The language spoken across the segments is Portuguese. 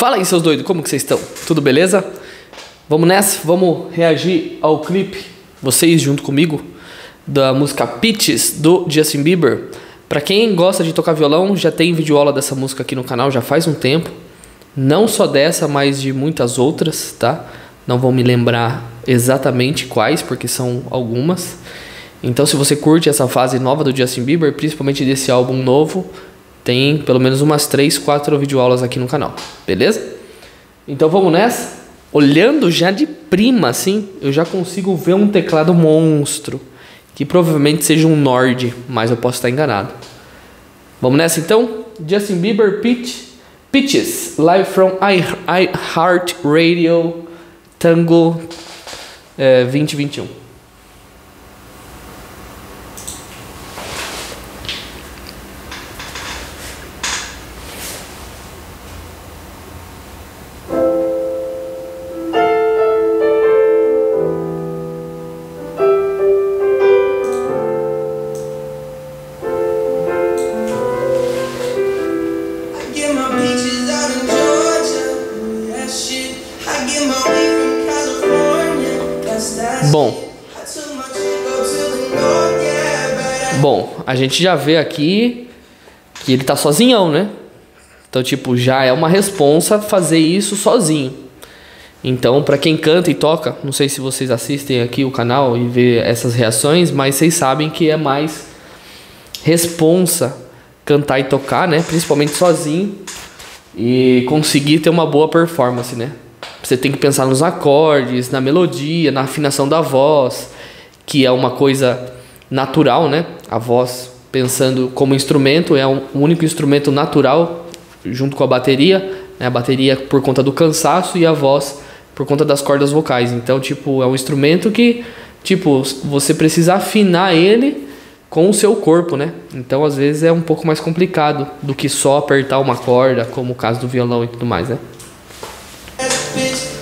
Fala aí, seus doidos, como que vocês estão? Tudo beleza? Vamos nessa? Vamos reagir ao clipe, vocês junto comigo, da música Peaches do Justin Bieber. Pra quem gosta de tocar violão, já tem videoaula dessa música aqui no canal já faz um tempo. Não só dessa, mas de muitas outras, tá? Não vou me lembrar exatamente quais, porque são algumas. Então, se você curte essa fase nova do Justin Bieber, principalmente desse álbum novo, tem pelo menos umas 3, 4 videoaulas aqui no canal, beleza? Então vamos nessa? Olhando já de prima assim, eu já consigo ver um teclado monstro, que provavelmente seja um Nord, mas eu posso estar enganado. Vamos nessa então? Justin Bieber Pitch, Pitches, live from iHeart Radio Tango é, 2021. Bom. Bom, a gente já vê aqui que ele tá sozinhão, né? Então, tipo, já é uma responsa fazer isso sozinho. Então, para quem canta e toca, não sei se vocês assistem aqui o canal e vê essas reações, mas vocês sabem que é mais responsa cantar e tocar, né? Principalmente sozinho e conseguir ter uma boa performance, né? Você tem que pensar nos acordes, na melodia, na afinação da voz, que é uma coisa natural, né? A voz, pensando como instrumento, é um único instrumento natural junto com a bateria, né? A bateria por conta do cansaço e a voz por conta das cordas vocais. Então, tipo, é um instrumento que, tipo, você precisa afinar ele com o seu corpo, né? Então, às vezes é um pouco mais complicado do que só apertar uma corda, como o caso do violão e tudo mais, né?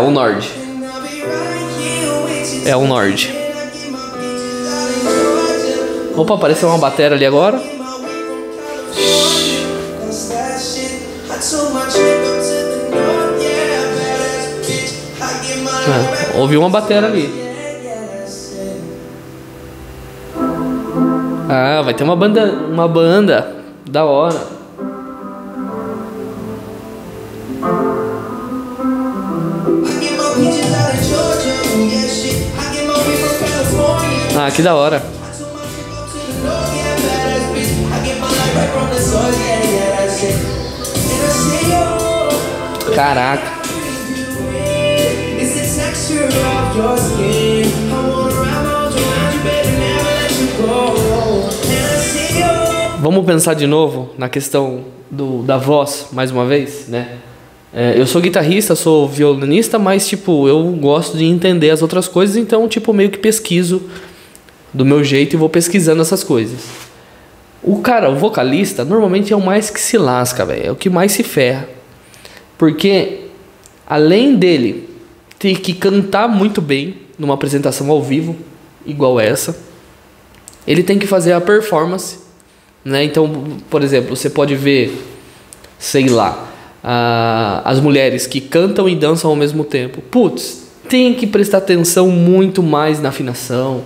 o Nord. É o Nord. Opa, apareceu uma bateria ali agora. É, ouvi uma bateria ali. Ah, vai ter uma banda, uma banda da hora. Ah, que da hora. Caraca. Vamos pensar de novo na questão do, da voz, mais uma vez, né? É, eu sou guitarrista, sou violinista, mas tipo, eu gosto de entender as outras coisas, então tipo, meio que pesquiso do meu jeito e vou pesquisando essas coisas. O cara, o vocalista, normalmente é o mais que se lasca, velho, é o que mais se ferra. Porque além dele ter que cantar muito bem numa apresentação ao vivo, igual essa, ele tem que fazer a performance, né? Então, por exemplo, você pode ver, sei lá, ah, as mulheres que cantam e dançam ao mesmo tempo. Putz, tem que prestar atenção muito mais na afinação.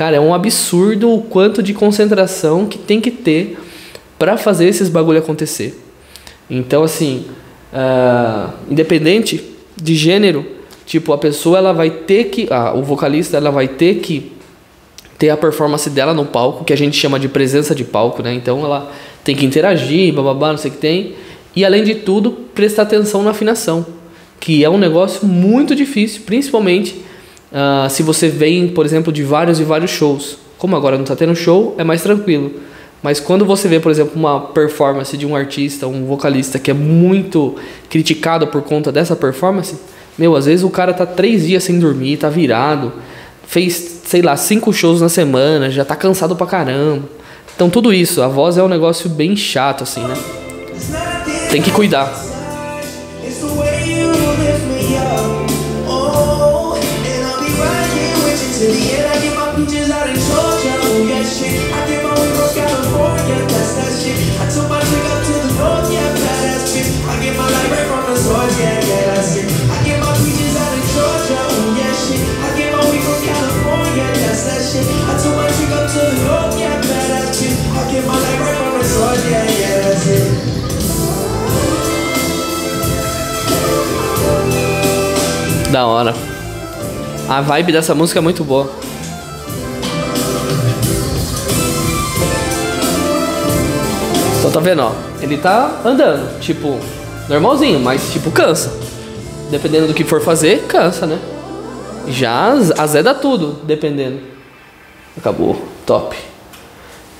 Cara, é um absurdo o quanto de concentração que tem que ter para fazer esses bagulho acontecer. Então, assim, uh, independente de gênero, tipo, a pessoa ela vai ter que, ah, o vocalista ela vai ter que ter a performance dela no palco, que a gente chama de presença de palco, né? Então ela tem que interagir, bababá, não sei o que tem. E além de tudo, prestar atenção na afinação, que é um negócio muito difícil, principalmente uh, se você vem, por exemplo, de vários e vários shows. Como agora não está tendo show, é mais tranquilo. Mas quando você vê, por exemplo, uma performance de um artista, um vocalista que é muito criticado por conta dessa performance, meu, às vezes o cara tá três dias sem dormir, tá virado, fez, sei lá, cinco shows na semana, já tá cansado pra caramba. Então tudo isso, a voz é um negócio bem chato, assim, né? Tem que cuidar. In the end I get my peaches out in Georgia, oh yeah shit I get my weed from California, that's that shit I took my chick up to the north, yeah, badass bitch I get my life right from the source, yeah, yeah, that's it I get my peaches out in Georgia, oh yeah shit I get my weed from California, that's that shit I took my chick up to the north, yeah, badass bitch I get my life right from the source, yeah, yeah, that's it Da hora. A vibe dessa música é muito boa. Então tá vendo, ó. Ele tá andando, tipo, normalzinho, mas tipo, cansa. Dependendo do que for fazer, cansa, né? Já azeda tudo, dependendo. Acabou. Top.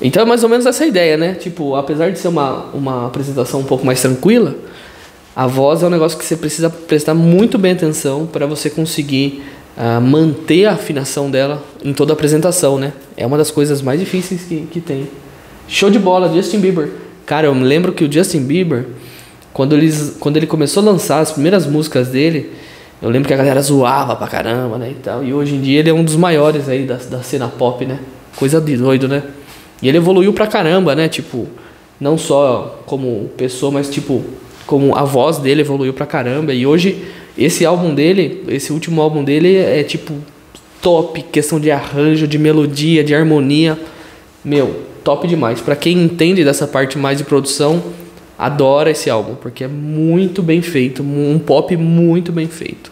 Então é mais ou menos essa ideia, né? Tipo, apesar de ser uma, uma apresentação um pouco mais tranquila, a voz é um negócio que você precisa prestar muito bem atenção para você conseguir manter a afinação dela em toda a apresentação, né? É uma das coisas mais difíceis que, que tem. Show de bola, Justin Bieber. Cara, eu me lembro que o Justin Bieber, quando, eles, quando ele começou a lançar as primeiras músicas dele, eu lembro que a galera zoava pra caramba, né? E, tal. e hoje em dia ele é um dos maiores aí da, da cena pop, né? Coisa de doido, né? E ele evoluiu pra caramba, né? Tipo, não só como pessoa, mas tipo como a voz dele evoluiu pra caramba. E hoje, esse álbum dele, esse último álbum dele é tipo top, questão de arranjo, de melodia, de harmonia. Meu, top demais. Para quem entende dessa parte mais de produção, adora esse álbum, porque é muito bem feito, um pop muito bem feito.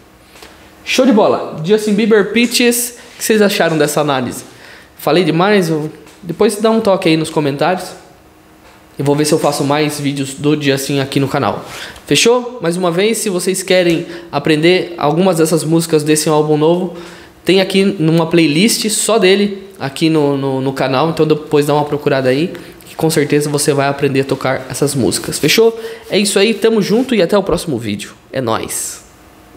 Show de bola. Justin Bieber Pitches, o que vocês acharam dessa análise? Falei demais? Depois dá um toque aí nos comentários. Eu vou ver se eu faço mais vídeos do dia assim aqui no canal. Fechou? Mais uma vez, se vocês querem aprender algumas dessas músicas desse álbum novo, tem aqui numa playlist só dele aqui no, no, no canal. Então depois dá uma procurada aí. Que com certeza você vai aprender a tocar essas músicas. Fechou? É isso aí, tamo junto e até o próximo vídeo. É nóis!